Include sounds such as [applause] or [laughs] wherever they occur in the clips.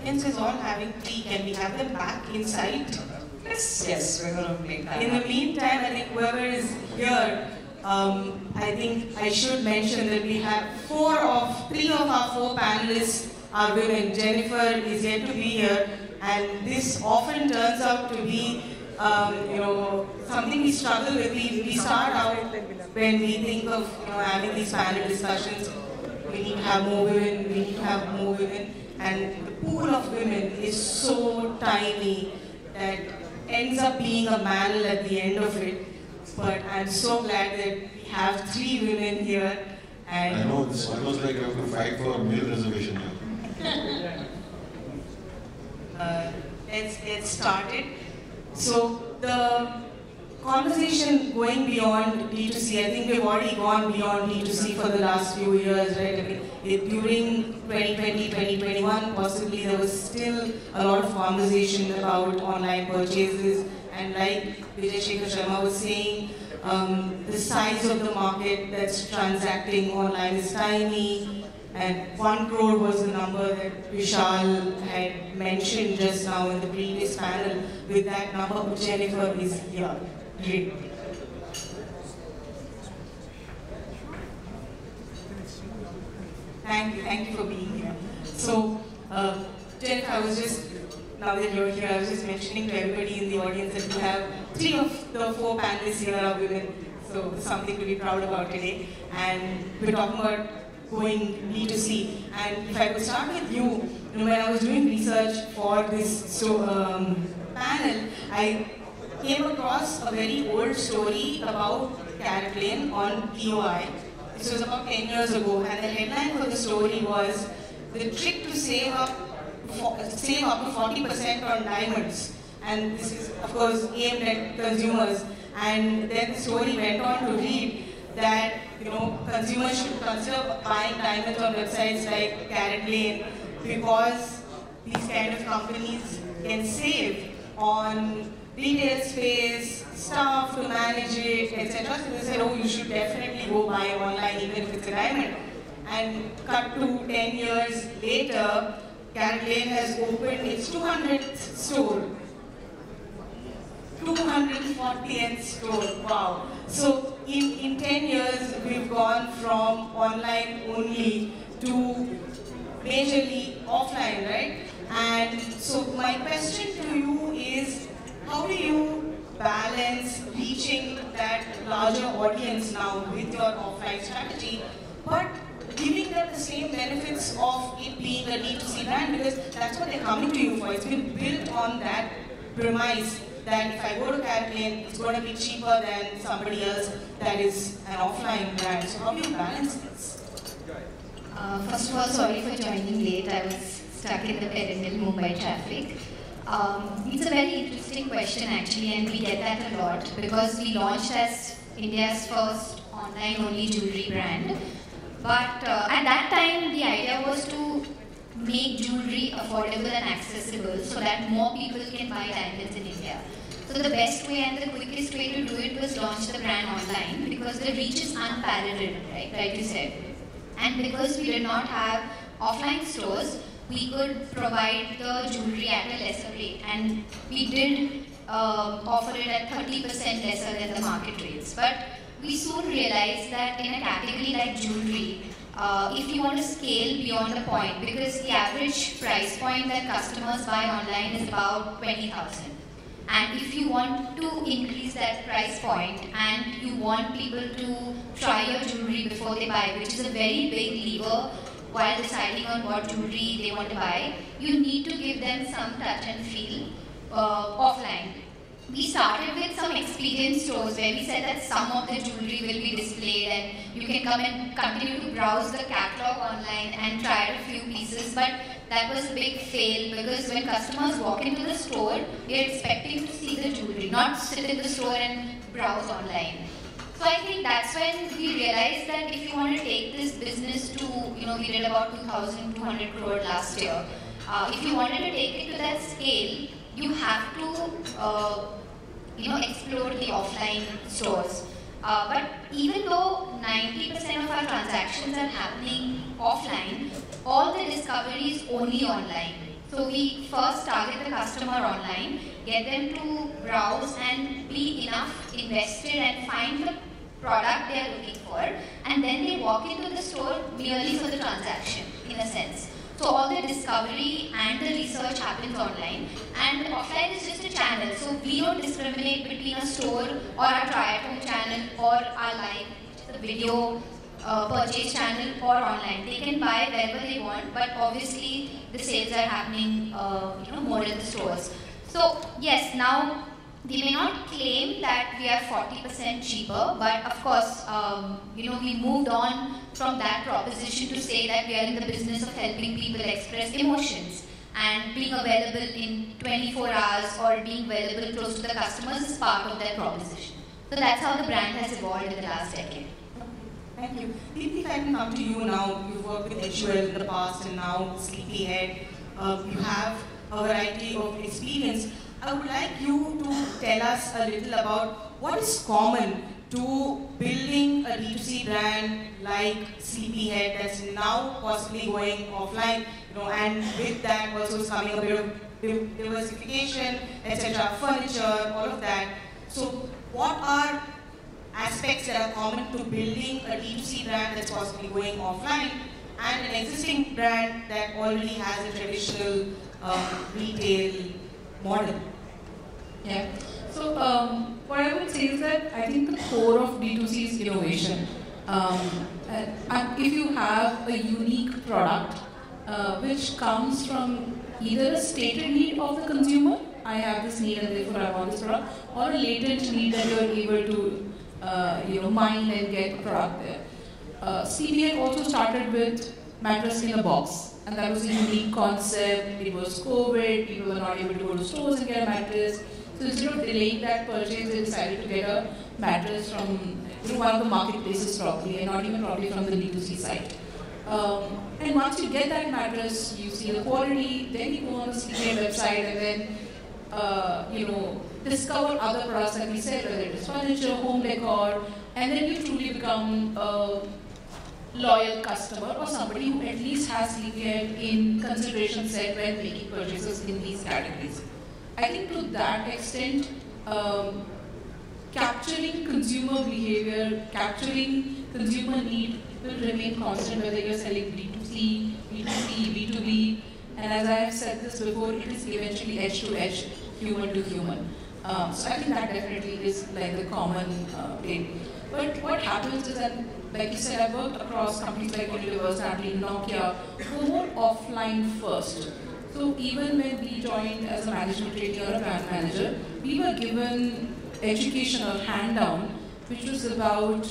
audience is all having tea. Can we have them back inside? Yes, yes, we're going to make that In the meantime, I think whoever is here, um, I think I should mention that we have four of, three of our four panelists are women. Jennifer is yet to be here, and this often turns out to be, um, you know, something we struggle with. We, we start out when we think of, you know, having these panel discussions, we need to have more women, we need to have more women, and pool of women is so tiny that ends up being a mantle at the end of it. But I'm so glad that we have three women here and I know, it's almost like you have to fight for a male reservation now. [laughs] uh, let's get started. So the conversation going beyond D2C, I think we've already gone beyond D2C for the last few years, right? I mean, it, during 2020, 2021, possibly there was still a lot of conversation about online purchases. And like Vijay Shekhar Sharma was saying, um, the size of the market that's transacting online is tiny. And one crore was the number that Vishal had mentioned just now in the previous panel. With that number, Jennifer is here. Thank you, thank you for being here. So, uh, Jennifer, I was just, now that you're here, I was just mentioning to everybody in the audience that we have three of the four panelists here are women. So, something to be proud about today. And we're talking about going B2C. And if I could start with you, when I was doing research for this so, um, panel, I came across a very old story about CaratLane on POI. This was about 10 years ago, and the headline for the story was the trick to save up, save up to 40% on diamonds. And this is, of course, aimed at consumers. And then the story went on to read that you know consumers should consider buying diamonds on websites like CaratLane because these kind of companies can save on retail space, staff to manage it, etc. So they said, oh, you should definitely go buy online even if it's a diamond. And cut to 10 years later, Carrot has opened its 200th store. 240th store, wow. So in, in 10 years, we've gone from online only to majorly offline, right? And so my question to you is, how do you balance reaching that larger audience now with your offline strategy, but giving them the same benefits of it being a D2C brand because that's what they're coming to you for. It's been built on that premise that if I go to CaratLane, it's going to be cheaper than somebody else that is an offline brand. So how do you balance this? Uh, first of all, sorry for joining late. I was stuck in the Perindal Mumbai traffic. Um, it's a very interesting question actually, and we get that a lot because we launched as India's first online-only jewelry brand. But uh, at that time, the idea was to make jewelry affordable and accessible so that more people can buy diamonds in India. So the best way and the quickest way to do it was launch the brand online because the reach is unparalleled, right? Like you said. And because we did not have offline stores, we could provide the jewelry at a lesser rate. And we did uh, offer it at 30% lesser than the market rates. But we soon realized that in a category like jewelry, uh, if you want to scale beyond the point, because the average price point that customers buy online is about 20,000. And if you want to increase that price point and you want people to try your jewelry before they buy, which is a very big lever while deciding on what jewelry they want to buy, you need to give them some touch and feel uh, offline. We started with some experience stores where we said that some of the jewelry will be displayed and you can come and continue to browse the catalog online and try a few pieces. But that was a big fail because when customers walk into the store, they're expecting to see the jewelry, not sit in the store and browse online. So I think that's when we realized that if you want to take this business to, you know, we did about 2,200 crore last year. Uh, if you wanted to take it to that scale, you have to, uh, you know, explore the offline stores. Uh, but even though 90% of our transactions are happening offline, all the discovery is only online. So we first target the customer online, get them to browse and be enough invested and find the product they are looking for, and then they walk into the store merely for the transaction, in a sense. So all the discovery and the research happens online, and offline is just a channel. So we don't discriminate between a store or a try at home channel or our live video uh, purchase channel or online. They can buy wherever they want, but obviously the sales are happening, uh, you know, more in the stores. So yes, now we may not claim that we are 40% cheaper, but of course, um, you know, we moved on from that proposition to say that we are in the business of helping people express emotions and being available in 24 hours or being available close to the customers is part of that proposition. So that's how the brand has evolved in the last decade. Thank you. Deepti, if I can come to you now, you've worked with HUL in the past and now Sleepyhead. Uh, you have a variety of experience. I would like you to tell us a little about what is common to building a D2C brand like Sleepyhead that's now possibly going offline, you know, and with that also is coming a bit of diversification, etc., furniture, all of that. So what are aspects that are common to building a D2C brand that's possibly going offline and an existing brand that already has a traditional um, retail model. Yeah. So um, what I would say is that I think the core of D2C is innovation. Um, and, and, if you have a unique product uh, which comes from either a stated need of the consumer, I have this need and therefore I want this product, or a latent need that you are able to uh, you know, mine and get a product there. Uh, Sleepyhead also started with mattress in a box, and that was a unique concept. It was COVID, people were not able to go to stores and get a mattress. So instead of delaying that purchase, they decided to get a mattress from know, one of the marketplaces probably, and not even probably from the D2C site. Um, and once you get that mattress, you see the quality, then you go on the Sleepyhead website, and then uh, you know discover other products that we said, whether it is furniture, home decor, and then you truly become a loyal customer or somebody who at least has Sleepyhead in consideration set when making purchases in these categories. I think to that extent, um, capturing consumer behavior, capturing consumer need will remain constant whether you're selling B2C, B2C, B2B, and as I have said this before, it is eventually edge to edge, human to human. Um, so I think that definitely is like the common uh, thing. But what happens is that, like you said, I worked across companies like Unilever, Stanley, Nokia, who were offline first. So even when we joined as a management trainee or a brand manager, we were given educational hand down, which was about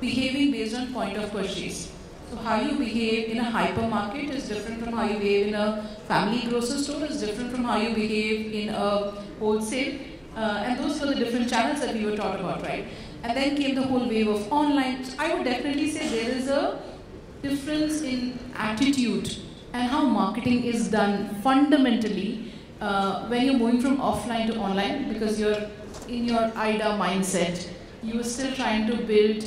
behaving based on point of purchase. So how you behave in a hypermarket is different from how you behave in a family grocery store, is different from how you behave in a wholesale. Uh, and those were the different channels that we were taught about, right? And then came the whole wave of online. I would definitely say there is a difference in attitude and how marketing is done fundamentally uh, when you're moving from offline to online because you're in your AIDA mindset. You are still trying to build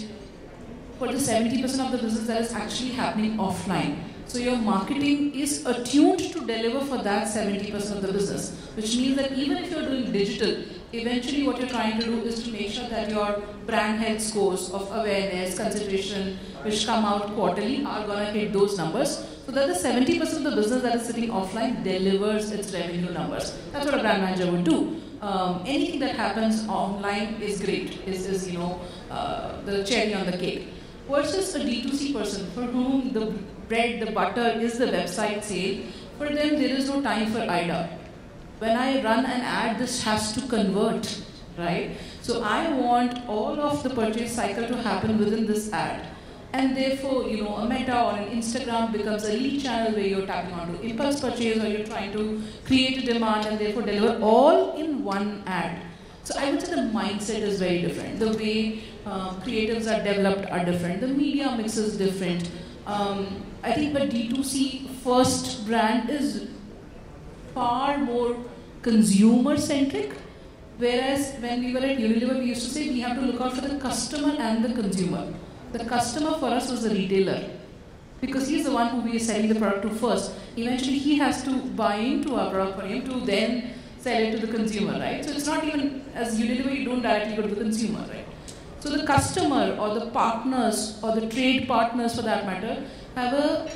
for the 70% of the business that is actually happening offline. So your marketing is attuned to deliver for that 70% of the business, which means that even if you're doing digital, eventually what you're trying to do is to make sure that your brand health scores of awareness, consideration, which come out quarterly are going to hit those numbers so that the 70% of the business that is sitting offline delivers its revenue numbers. That's what a brand manager would do. Um, anything that happens online is great, is, is you know, uh, the cherry on the cake versus a D2C person for whom the bread, the butter is the website sale. For them, there is no time for AIDA. When I run an ad, this has to convert, right? So I want all of the purchase cycle to happen within this ad. And therefore, you know, a Meta or an Instagram becomes a lead channel where you're tapping onto impulse purchase or you're trying to create a demand and therefore deliver all in one ad. So I would say the mindset is very different. The way uh, creatives are developed are different. The media mix is different. Um, I think the D2C first brand is far more consumer centric. Whereas when we were at Unilever, we used to say we have to look out for the customer and the consumer. The customer for us was the retailer. because he's the one who we are selling the product to first. Eventually, he has to buy into our product for him to then sell it to the consumer, right? So it's not even as Unilever, you don't directly go to the consumer, right? So the customer or the partners or the trade partners, for that matter, have a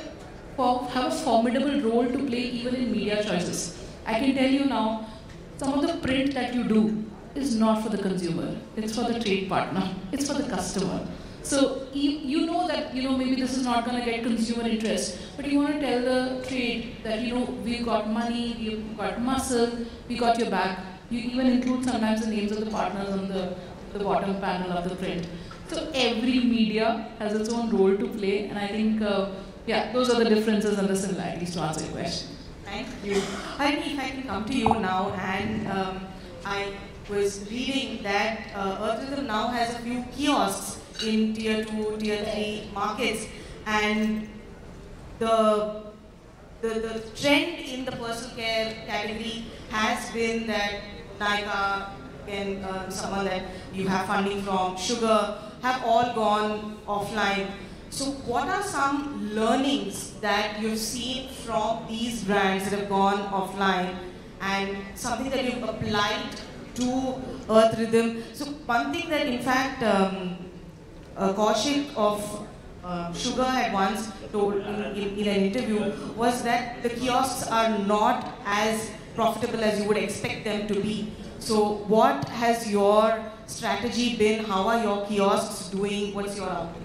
have a formidable role to play even in media choices. I can tell you now, some of the print that you do is not for the consumer. It's for the trade partner. It's for the customer. So you, you know that you know maybe this is not going to get consumer interest, but you want to tell the trade that you know we've got money, we've got muscle, we got your back. You even include sometimes the names of the partners on the, the bottom panel of the print. So every media has its own role to play, and I think uh, yeah, those are the differences and the similarities to answer your question. Thank you. Hari, if I can come to you now, and um, I was reading that uh, Earth Rhythm now has a few kiosks in tier 2, tier 3 markets and the, the, the trend in the personal care category has been that Nykaa and uh, someone that you have funding from, Sugar, have all gone offline. So what are some learnings that you've seen from these brands that have gone offline and something that you've applied to Earth Rhythm? So one thing that in fact um, uh, Kaushik of uh, Sugar had once told in, in, in, an interview was that the kiosks are not as profitable as you would expect them to be. So what has your strategy been? How are your kiosks doing? What's your outlook?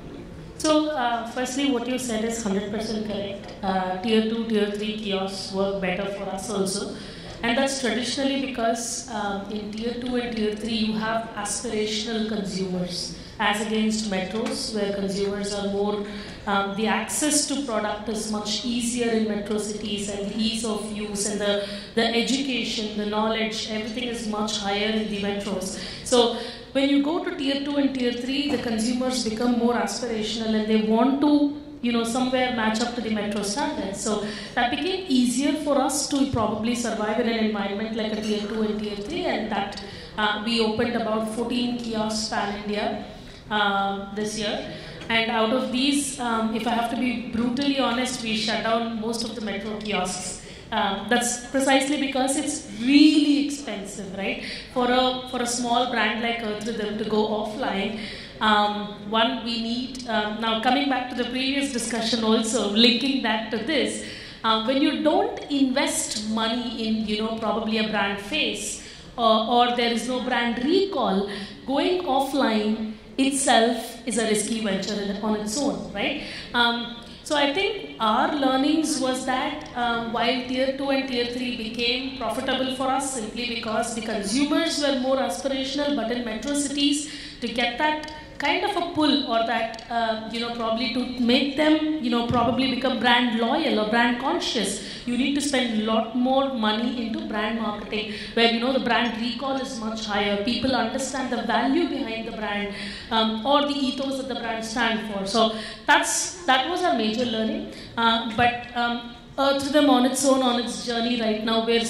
So, uh, firstly, what you said is 100% correct. Uh, tier 2, Tier 3 kiosks work better for us also. And that's traditionally because um, in Tier 2 and Tier 3, you have aspirational consumers as against metros where consumers are more, um, the access to product is much easier in metro cities and the ease of use and the, the education, the knowledge, everything is much higher in the metros. So when you go to tier 2 and tier 3, the consumers become more aspirational and they want to you know, somewhere match up to the metro standards. So that became easier for us to probably survive in an environment like a tier 2 and tier 3 and that uh, we opened about 14 kiosks pan India um, this year. And out of these, um, if I have to be brutally honest, we shut down most of the metro kiosks. Um, that's precisely because it's really expensive, right? For a for a small brand like Earth Rhythm to go offline, um, one we need. Um, now coming back to the previous discussion, also linking that to this, uh, when you don't invest money in, you know, probably a brand face, uh, or there is no brand recall, going offline itself is a risky venture on its own, right? Um, so I think our learnings was that um, while tier 2 and tier 3 became profitable for us simply because the consumers were more aspirational, but in metro cities to get that kind of a pull or that, uh, you know, probably to make them, you know, probably become brand loyal or brand conscious, you need to spend a lot more money into brand marketing where, you know, the brand recall is much higher. People understand the value behind the brand um, or the ethos that the brand stand for. So that's, that was our major learning. Uh, but um, Earth Rhythm on its own, on its journey right now, we're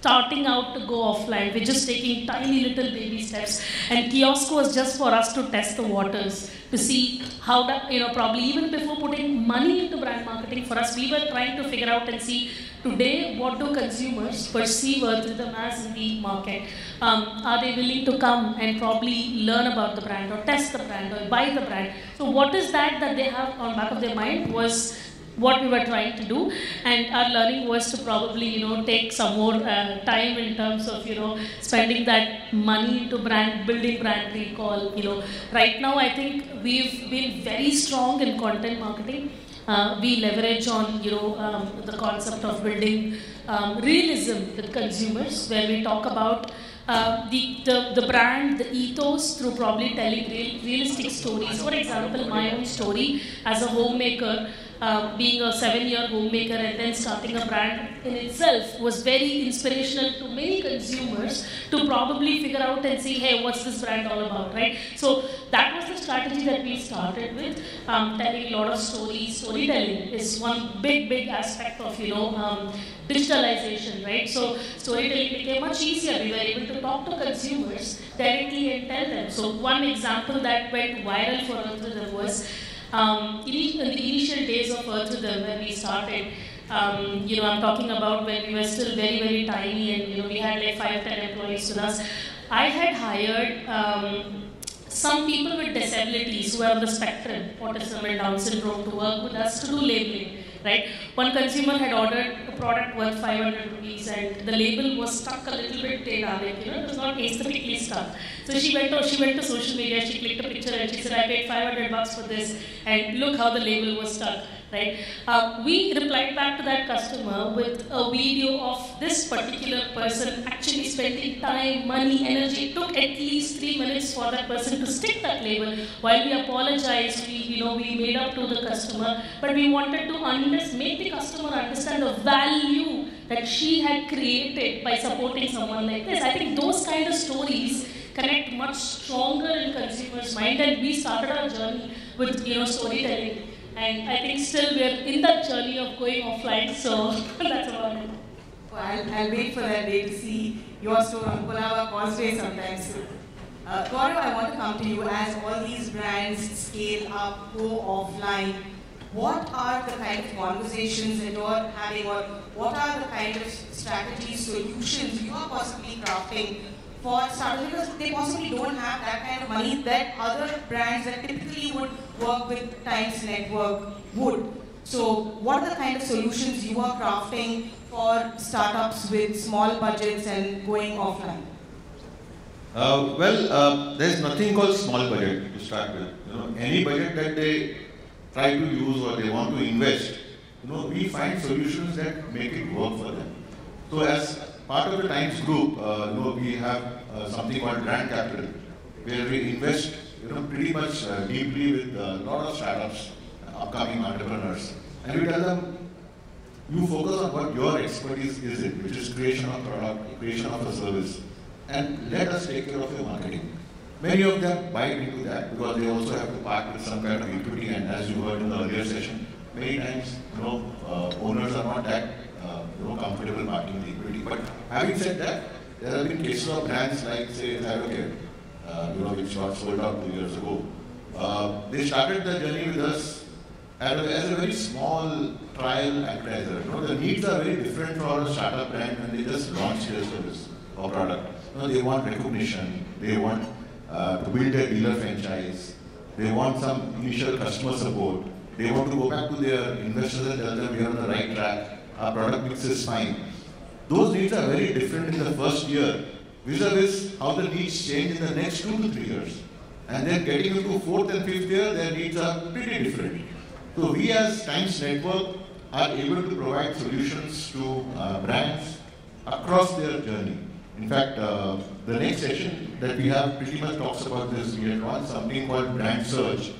starting out to go offline. We're just taking tiny little baby steps. And kiosk was just for us to test the waters, to see how that, you know, probably even before putting money into brand marketing for us, we were trying to figure out and see today what do consumers perceive Earth Rhythm as in the market. Um, are they willing to come and probably learn about the brand or test the brand or buy the brand? So what is that that they have on back of their mind was what we were trying to do. And our learning was to probably you know take some more uh, time in terms of you know spending that money to brand building brand recall you know. Right now i think we've been very strong in content marketing. Uh, we leverage on you know um, the concept of building um, realism with consumers where we talk about uh, the, the, the brand, the ethos through probably telling real, realistic stories. For example, my own story as a homemaker, uh, being a seven-year homemaker and then starting a brand in itself was very inspirational to many consumers to probably figure out and see, hey, what's this brand all about, right? So that was the strategy that we started with, um, telling a lot of stories. Storytelling is one big, big aspect of, you know, um, digitalization, right? So storytelling became much easier. We were able to talk to consumers directly and tell them. So one example that went viral for us was Um, in, in the initial days of Earth when we started, um, you know, I'm talking about when we were still very, very tiny and, you know, we had like five, ten employees with us. I had hired um, some people with disabilities who are on the spectrum, autism and Down syndrome, to work with us to do labeling. Right? One consumer had ordered a product worth 500 rupees, and the label was stuck a little bit like, you know, it was not aesthetically stuck. So she went to she went to social media, she clicked a picture, and she said, "I paid 500 bucks for this, and look how the label was stuck." Right? Uh, we replied back to that customer with a video of this particular person actually spending time, money, energy. It took at least three minutes for that person to stick that label. While we apologized, we you know we made up to the customer, but we wanted to make the customer understand the value that she had created by supporting someone like this. I think those kind of stories connect much stronger in consumers' mind, and we started our journey with you know storytelling. And I think still we're in that journey of going offline, so [laughs] that's about it. I'll, I'll wait for that day to see your store on Colaba Causeway sometimes. Uh, Gaurav, I want to come to you as all these brands scale up, go offline. What are the kind of conversations that you're having, or what are the kind of strategies, solutions you are possibly crafting for startups because they possibly don't have that kind of money that other brands that typically would work with Times Network would. So what are the kind of solutions you are crafting for startups with small budgets and going offline? Uh, well, uh, there's nothing called small budget to start with. You know, any budget that they try to use or they want to invest, you know, we find solutions that make it work for them. So as part of the Times Group, uh, you know, we have uh, something called Brand Capital, where we invest, you know, pretty much uh, deeply with a lot of startups, upcoming entrepreneurs, and we tell them, you focus on what your expertise is in, which is creation of product, creation of a service, and let us take care of your marketing. Many of them buy into that because they also have to part with some kind of equity, and as you heard in the earlier session, many times, you know, uh, owners are not that uh, you know, comfortable parting the equity. But having said that, there have been cases of brands like, say, Thyrocare, uh, you know, which got sold out two years ago. Uh, they started the journey with us as a, as a very small trial advertiser. You know, the needs are very different for a startup brand when they just launch their service or product. You know, they want recognition, they want uh, to build a dealer franchise, they want some initial customer support, they want to go back to their investors and tell them we are on the right track, our product mix is fine. Those needs are very different in the first year, vis-a-vis how the needs change in the next two to three years. And then getting into fourth and fifth year, their needs are pretty different. So we as Times Network are able to provide solutions to uh, brands across their journey. In fact, uh, the next session that we have pretty much talks about this. We have launched something called Brand Search,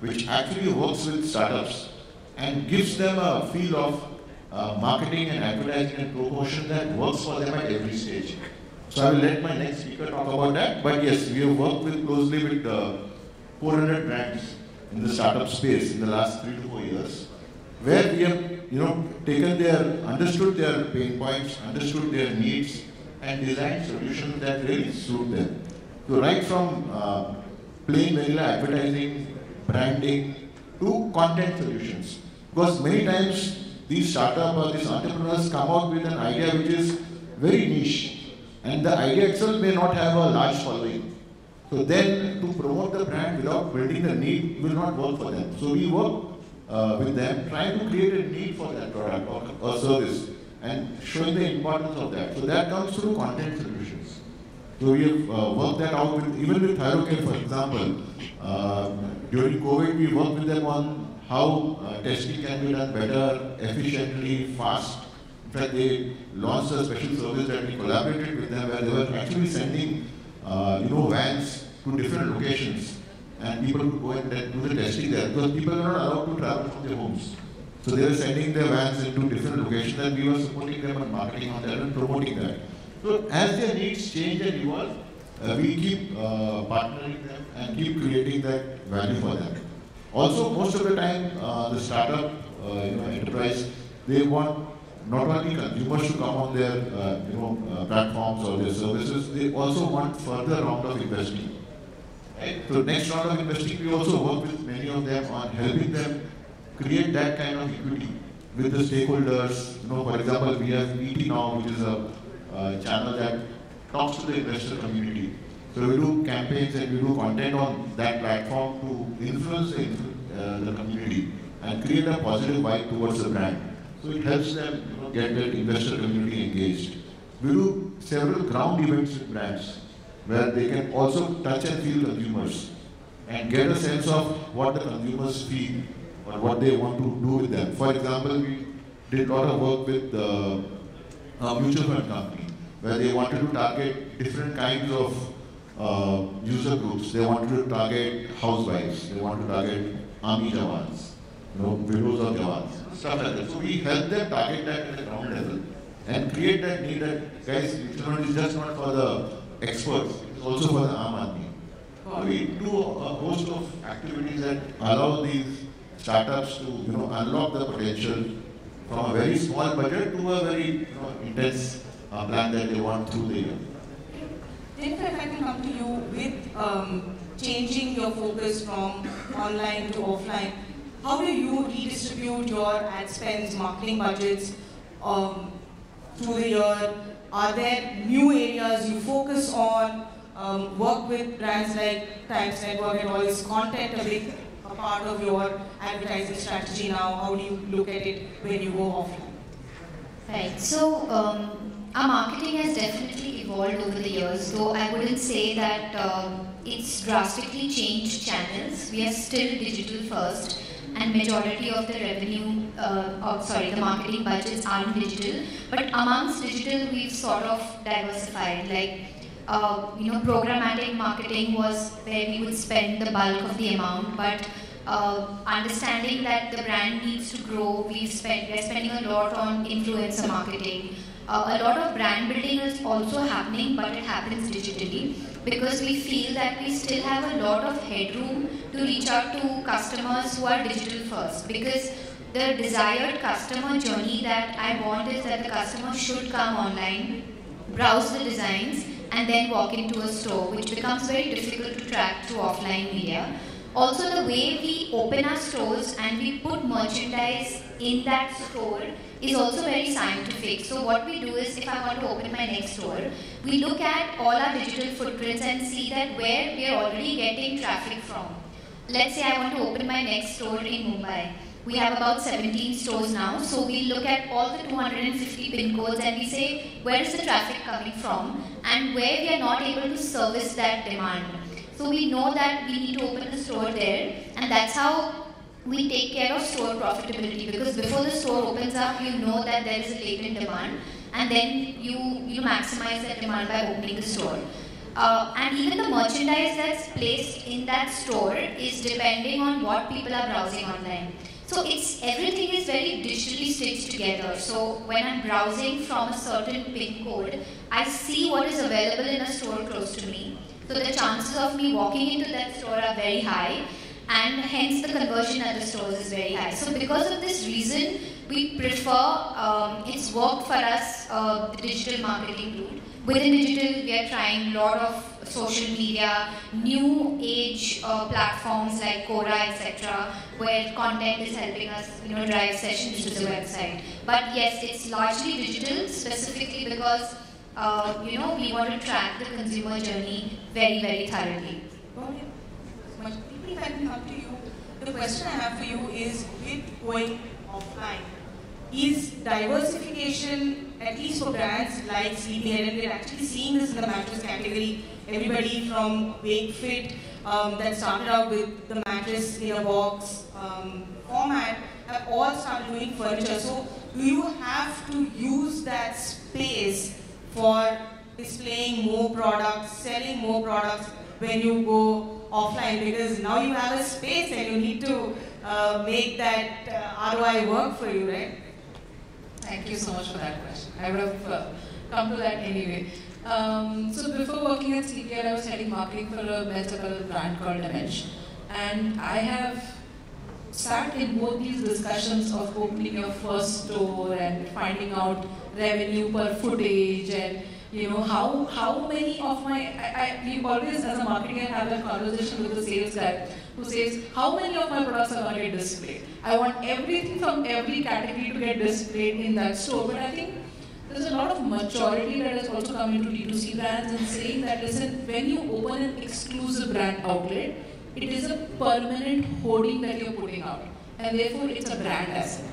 which actually works with startups and gives them a feel of uh, marketing and advertising and promotion that works for them at every stage. So I will let my next speaker talk about that. But yes, we have worked with closely with uh, 400 brands in the startup space in the last three to four years, where we have you know taken their understood their pain points, understood their needs, and designed solutions that really suit them. So right from uh, plain vanilla advertising, branding, to content solutions. Because many times these startup or these entrepreneurs come out with an idea which is very niche and the idea itself may not have a large following. So then to promote the brand without building the need will not work for them. So we work uh, with them trying to create a need for that product or, or service and showing the importance of that. So that comes through content solutions. So we have uh, worked that out with, even with Thyrocare for example. Uh, during COVID we worked with them on how uh, testing can be done better, efficiently, fast. In fact, they launched a special service that we collaborated with them where they were actually sending, uh, you know, vans to different locations and people would go and do the testing there because people are not allowed to travel from their homes. So they were sending their vans into different locations and we were supporting them and marketing on that and promoting that. So as their needs change and evolve, uh, we keep uh, partnering them and keep creating that value for them. Also, most of the time, uh, the startup, uh, you know, enterprise, they want not only consumers to come on their, uh, you know, uh, platforms or their services, they also want further round of investing. Right? So next round of investing, we also work with many of them on helping them create that kind of equity with the stakeholders. You know, for example, we have ET now, which is a uh, channel that talks to the investor community. So we do campaigns and we do content on that platform to influence the, uh, the community and create a positive vibe towards the brand. So it helps them get the investor community engaged. We do several ground events with brands where they can also touch and feel consumers and get a sense of what the consumers feel or what they want to do with them. For example, we did a lot of work with uh, mutual fund company where they wanted to target different kinds of uh, user groups. They wanted to target housewives. They wanted to target army jawans, you know, widows of jawans, stuff like that. So we help them target that at the ground level and create that need that guys, it's just not for the experts, it's also for the arm army. So we do a host of activities that allow these startups to you know unlock the potential from a very small budget to a very you know, intense uh, plan that they want through the year. Jennifer, if I can come to you with um, changing your focus from online to offline, how do you redistribute your ad spends, marketing budgets um, through the year? Are there new areas you focus on? Um, work with brands like Times Network and all. this content a big a part of your advertising strategy now? How do you look at it when you go offline? Right. So um, our marketing has definitely evolved over the years, though I wouldn't say that um, it's drastically changed channels. We are still digital first, and majority of the revenue, uh, or sorry, the marketing budgets aren't digital. But amongst digital, we've sort of diversified. Like, uh, you know, programmatic marketing was where we would spend the bulk of the amount, but uh, understanding that the brand needs to grow, we've spent, we're spending a lot on influencer marketing. Uh, a lot of brand building is also happening, but it happens digitally because we feel that we still have a lot of headroom to reach out to customers who are digital first. Because the desired customer journey that I want is that the customer should come online, browse the designs, and then walk into a store, which becomes very difficult to track through offline media. Also, the way we open our stores and we put merchandise in that store is also very scientific. So what we do is, if I want to open my next store, we look at all our digital footprints and see that where we are already getting traffic from. Let's say I want to open my next store in Mumbai. We have about 17 stores now, so we look at all the 250 pin codes and we say where is the traffic coming from and where we are not able to service that demand. So we know that we need to open the store there, and that's how we take care of store profitability because before the store opens up, you know that there is a latent demand, and then you you maximize that demand by opening the store. Uh, and even the merchandise that's placed in that store is depending on what people are browsing online. So it's everything is very digitally stitched together. So when I'm browsing from a certain pin code, I see what is available in a store close to me. So the chances of me walking into that store are very high and hence the conversion at the stores is very high. So because of this reason, we prefer, um, it's worked for us, uh, the digital marketing route. Within digital, we are trying a lot of social media, new age uh, platforms like Quora, etc., where content is helping us, you know, drive sessions to the website. But yes, it's largely digital, specifically because uh, you know, we want to track the consumer journey very, very thoroughly. If I can to you, the question I have for you is with going offline, is diversification, at least for brands like Sleepyhead, and we're actually seeing this in the mattress category, everybody from Wakefit um, that started out with the mattress in a box um, format have all started doing furniture. So do you have to use that space for displaying more products, selling more products when you go offline because now you have a space and you need to uh, make that uh, ROI work for you, right? Thank you so much for that question. I would have uh, come to that anyway. Um, so before working at Sleepyhead, I was studying marketing for a men's brand called Dimension. And I have sat in both these discussions of opening your first store and finding out revenue per footage and you know how how many of my I, I we always as a marketer have a conversation with the sales guy who says how many of my products are going to get displayed. I want everything from every category to get displayed in that store, but I think there's a lot of maturity that has also come into D2C brands and saying that listen, when you open an exclusive brand outlet, it is a permanent hoarding that you're putting out, and therefore it's a brand asset.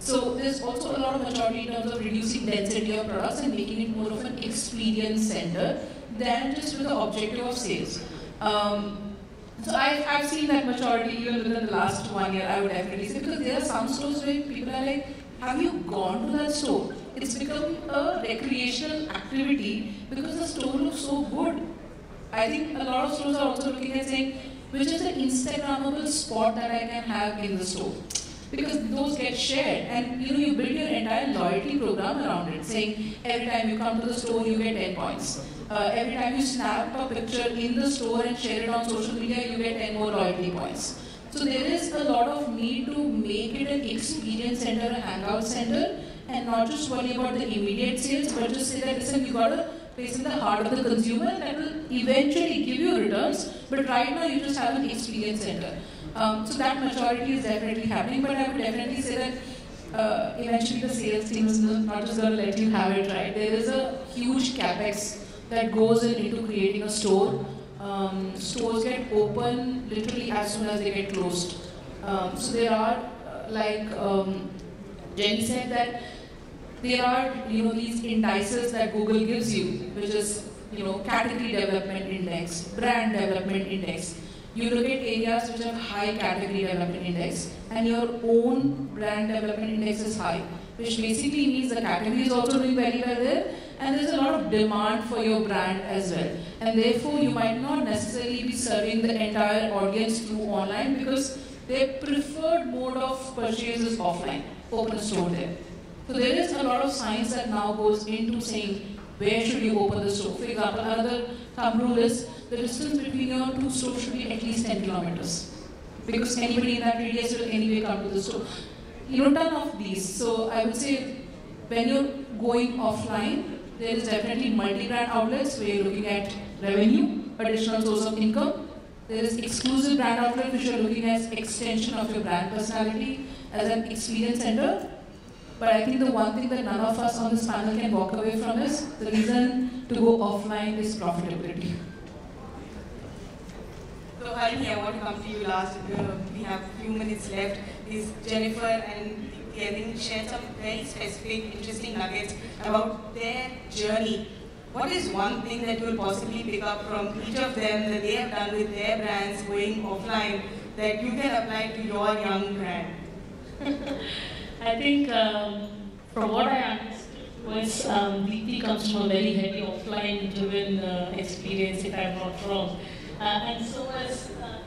So there's also a lot of maturity in terms of reducing density of products and making it more of an experience center than just with the objective of sales. Um, so I, I've seen that maturity even within the last one year, I would definitely say, because there are some stores where people are like, have you gone to that store? It's become a recreational activity because the store looks so good. I think a lot of stores are also looking at saying, which is an Instagrammable spot that I can have in the store. Because those get shared and you know you build your entire loyalty program around it saying every time you come to the store you get 10 points. Uh, every time you snap a picture in the store and share it on social media you get 10 more loyalty points. So there is a lot of need to make it an experience center a hangout center and not just worry about the immediate sales but just say that listen you got to place in the heart of the consumer and that will eventually give you returns but right now you just have an experience center um, so that maturity is definitely happening, but I would definitely say that uh, eventually the sales team is not just going to let you have it right. There is a huge capex that goes in into creating a store. Um, stores get open literally as soon as they get closed. Um, so there are, uh, like um, Jenny said, that there are you know these indices that Google gives you, which is you know category development index, brand development index you look at areas which have high category development index and your own brand development index is high, which basically means the category is also doing very well there and there's a lot of demand for your brand as well. And therefore you might not necessarily be serving the entire audience through online because their preferred mode of purchase is offline, open store there. So there is a lot of science that now goes into saying where should you open the store. For example, another thumb rule is the distance between your two stores should be at least 10 kilometers. Because anybody in that radius will anyway come to the store. You know, ton of these. So I would say when you're going offline, there is definitely multi-brand outlets where you're looking at revenue, additional source of income. There is exclusive brand outlet which you're looking at extension of your brand personality as an experience center. But I think the one thing that none of us on this panel can walk away from is the reason to go offline is profitability. So Harini, I want to come to you last. Uh, we have a few minutes left. Is Jennifer and Kevin shared some very specific, interesting nuggets about their journey. What is one thing that you will possibly pick up from each of them that they have done with their brands going offline that you can apply to your young brand? [laughs] I think um, from what I was um, Deepti comes from a very heavy offline driven uh, experience if I'm not wrong. Uh, and so was uh,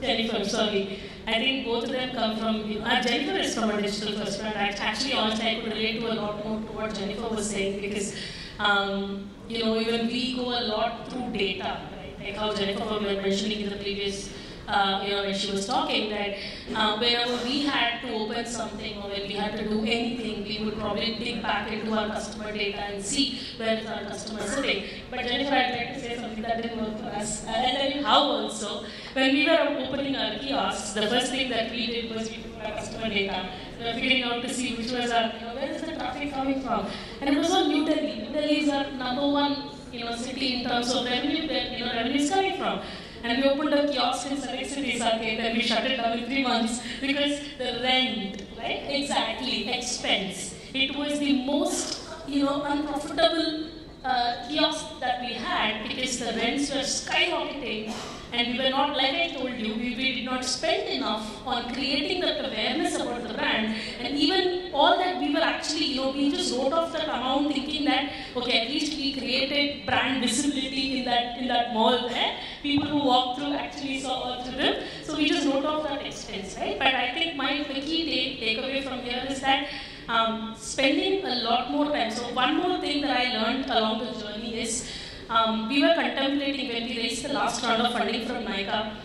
Jennifer, sorry. I think both of them come from, uh, Jennifer is from a digital first brand. Actually, honestly, I could relate to a lot more to what Jennifer was saying because, um, you know, even we go a lot through data, right? Like how Jennifer was mentioning in the previous uh, you know, when she was talking, that uh, whenever we had to open something or when we had to do anything, we would probably dig back into our customer data and see where is our customer sitting. But Jennifer, I'd like to say something that didn't work for us. Uh, and tell you how also. When we were opening our kiosks, the first thing that we did was we took our customer data. We were figuring out to see which was our, you know, where is the traffic coming from. And it was on New Delhi. New Delhi is our number one, you know, city in terms of revenue, where, you know, revenue is coming from. And we opened a kiosk in Surrey City Arcade and we shut it down in three months because the rent, right? Exactly, expense. It was the most, you know, unprofitable uh, kiosk that we had because the rents were skyrocketing and we were not, like I told you, we, we did not spend enough on creating that awareness about the brand and even all that we were actually, you know, we just wrote off that amount thinking that, okay, at least we created brand visibility in that, in that mall there. People who walked through actually saw all through them. So we just wrote off that expense, right? But I think my the key take, takeaway from here is that um, spending a lot more time. So one more thing that I learned along the journey is um, we were contemplating when we raised the last round of funding from Nykaa.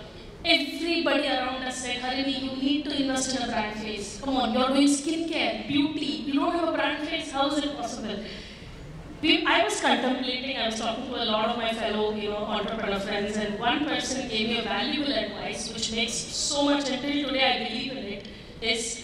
everybody around us said, Harini, you need to invest in a brand face. Come on, you're doing skincare, beauty. You don't have a brand face. How is it possible? We, I was contemplating, I was talking to a lot of my fellow, you know, entrepreneur friends, and one person gave me a valuable advice, which makes so much until today I believe in it, is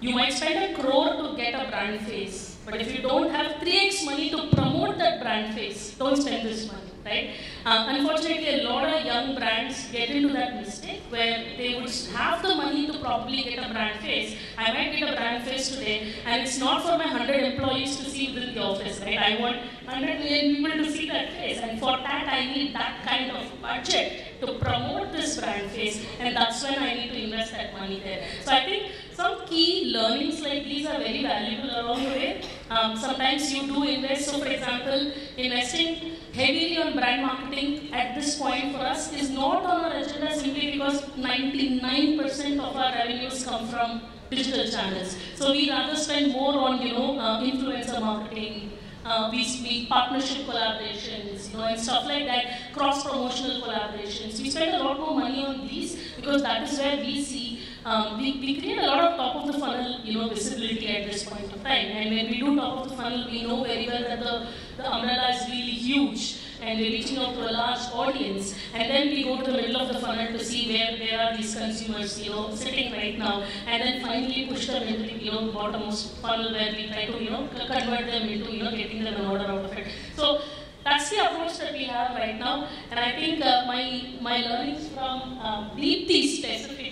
you might spend a crore to get a brand face, but if you don't have 3x money to promote that brand face, don't spend this money right? Uh, unfortunately, a lot of young brands get into that mistake where they would have the money to probably get a brand face. I might get a brand face today, and it's not for my 100 employees to see within the office, right? I want 100 million people to see that face, and for that, I need that kind of budget to promote this brand face, and that's when I need to invest that money there. So I think some key learnings like these are very valuable along the way. Um, sometimes you do invest. So, for example, investing heavily on brand marketing at this point for us is not on our agenda simply because 99% of our revenues come from digital channels. So we rather spend more on, you know, uh, influencer marketing, uh, we, we partnership collaborations, you know, and stuff like that, cross-promotional collaborations. We spend a lot more money on these because that is where we see um, we, we create a lot of top of the funnel, you know, visibility at this point of time. And when we do top of the funnel, we know very well that the, the umbrella is really huge and we're reaching out to a large audience. And then we go to the middle of the funnel to see where there are these consumers, you know, sitting right now. And then finally push them into the, you know, bottommost funnel where we try to, you know, convert them into, you know, getting them an order out of it. So that's the approach that we have right now. And I think uh, my, my learnings from um, Deepti specifically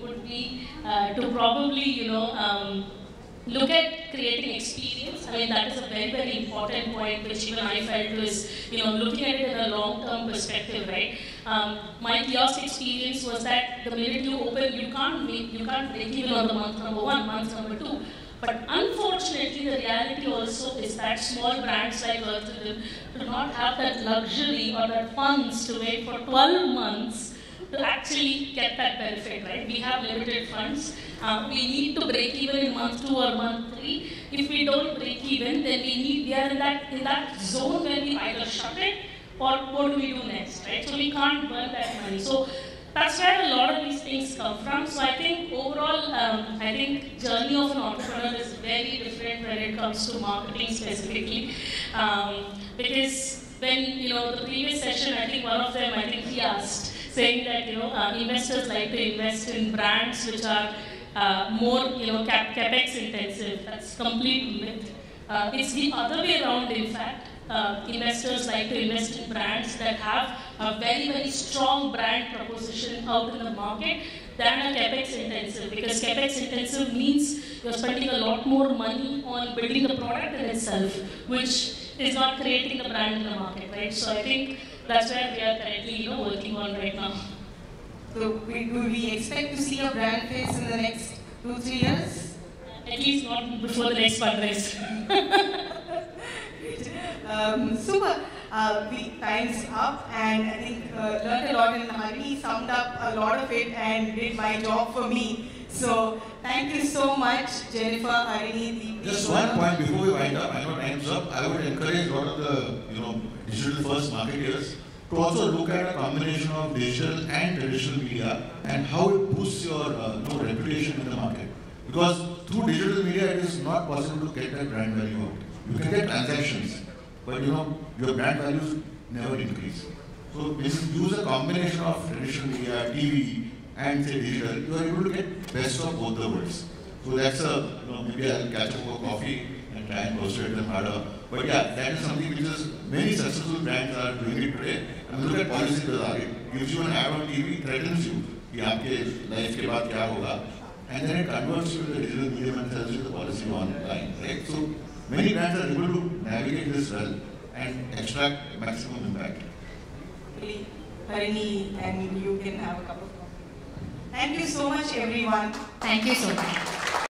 would be uh, to probably, you know, um, look at creating experience. I mean, that is a very, very important point, which even I felt was, you know, looking at it in a long-term perspective, right? Um, my kiosk experience was that the minute you open, you can't make, you can't break even on the month number one, month number two. But unfortunately, the reality also is that small brands like Earth Rhythm do not have that luxury or that funds to wait for 12 months actually get that benefit, right? We have limited funds. Uh, we need to break even in month two or month three. If we don't break even, then we need, we are in that, in that zone where we either shut it or what do we do next, right? So we can't burn that money. So that's where a lot of these things come from. So I think overall, um, I think journey of an entrepreneur is very different when it comes to marketing specifically, um, because when you know the previous session, I think one of them, I think he asked, saying that you know uh, investors like to invest in brands which are uh, more you know cap capex intensive. That's complete myth. Uh, it's the other way around, in fact uh, investors like to invest in brands that have a very, very strong brand proposition out in the market than a capex intensive because capex intensive means you're spending a lot more money on building the product in itself, which is not creating the brand in the market, right? So I think that's where we are currently you know, working on right now. So we, do we expect to see a brand face in the next two, three years? At least not before the next fundraise. [laughs] um, super. Uh, we time's up, and I think uh, learned a lot. And Hari summed up a lot of it and did my job for me. So thank you so much, Jennifer, Harini, Just one point before we wind up. I know time's up. I would encourage a lot of the you know digital first marketers to also look at a combination of digital and traditional media and how it boosts your uh, you know, reputation in the market. Because through digital media, it is not possible to get that brand value out. You can get transactions, but you know, your brand values never increase. So you use a combination of traditional media, TV, and say digital, you are able to get best of both the worlds. So that's a, you know, maybe I'll catch up for coffee and try and persuade them harder. But yeah, that is something which is many successful brands are doing it today. And look at Policy Bazaar, it gives you an ad on TV, threatens you कि आपके life के बाद क्या होगा, and then it converts you to the digital medium and tells you the policy online, right? So many brands are able to navigate this well and extract maximum impact. Harini and you can have a cup of coffee. Thank you so much, everyone. Thank you so much.